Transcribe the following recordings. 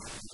You.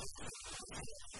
ハハハハ!